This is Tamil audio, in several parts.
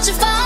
don't you find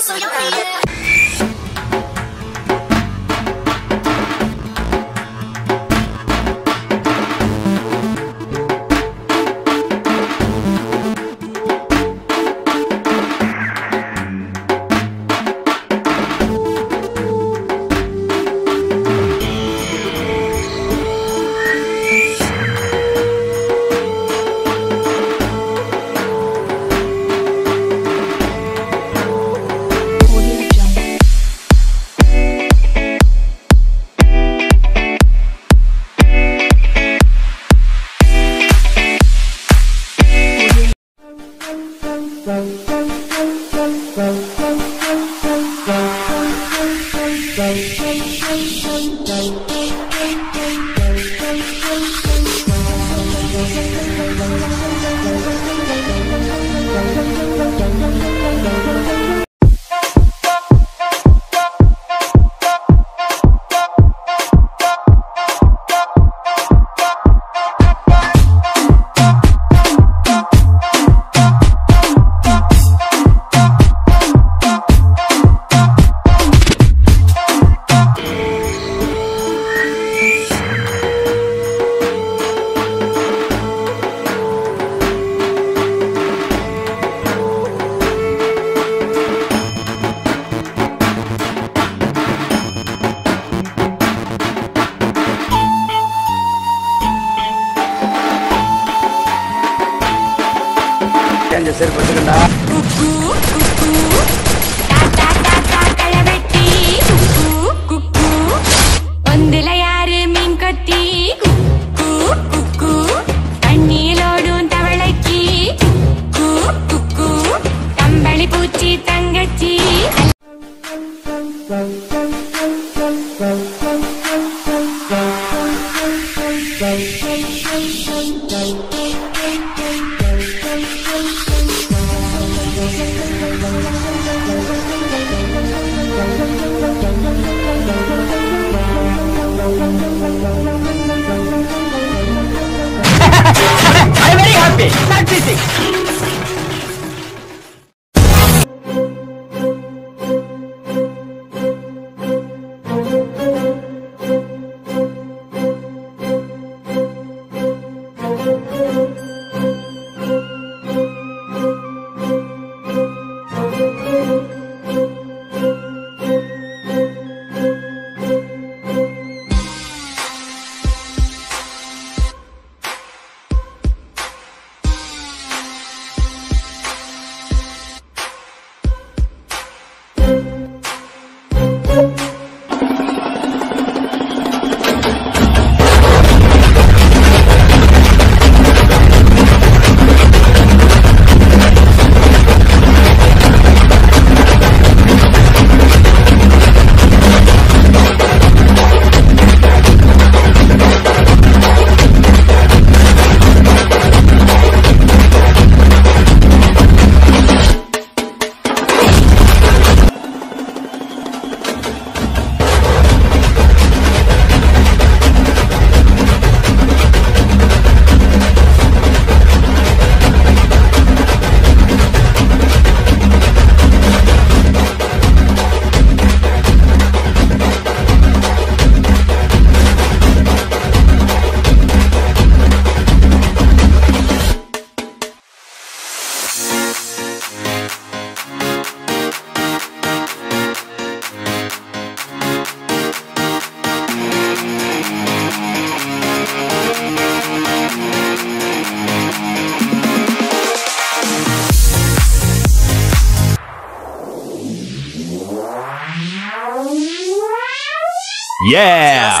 so you feel. சரி குக்கு ஒந்துல யாரு மீன் கொத்தி? தண்ணியிலோடும் தவளைக்கு. குக்கு பூச்சி தங்கச்சி. I very Happy! Yeah!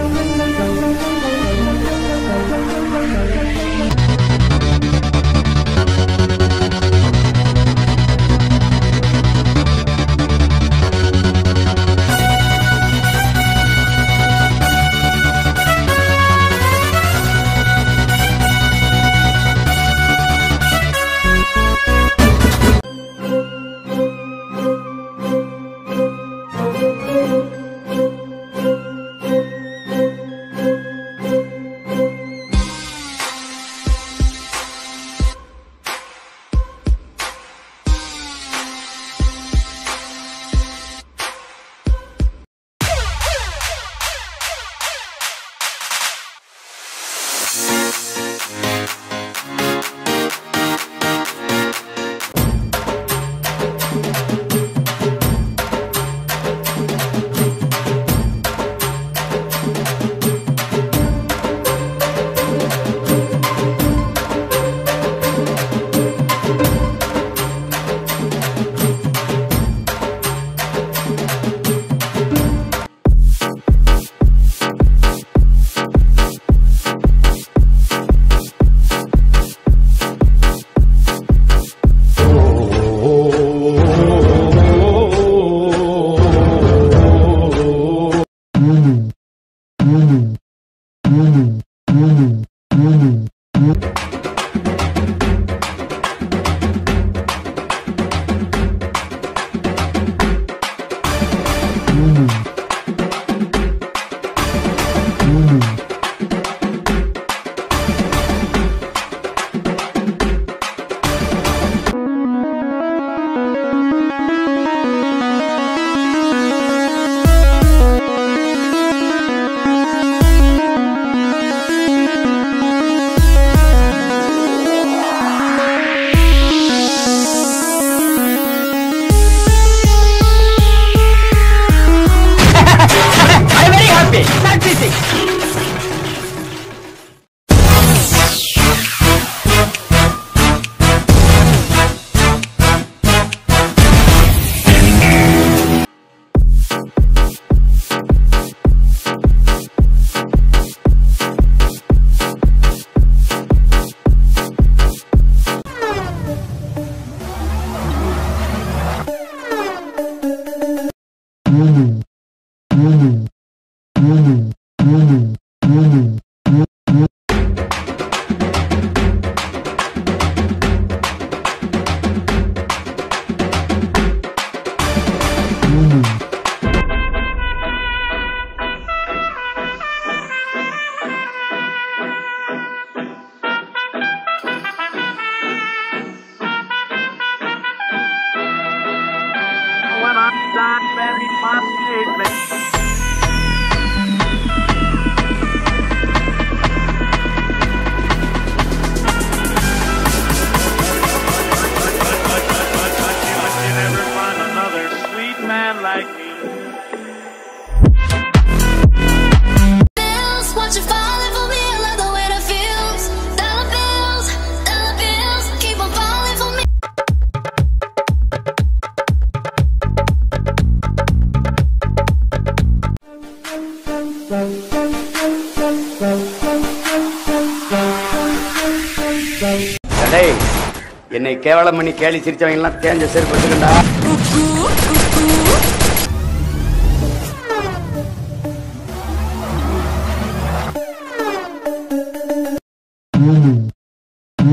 கேவலம் பண்ணி கேலி சிரிச்சவங்க எல்லாம் தேஞ்ச செருப்பு எடுத்துக்கண்டா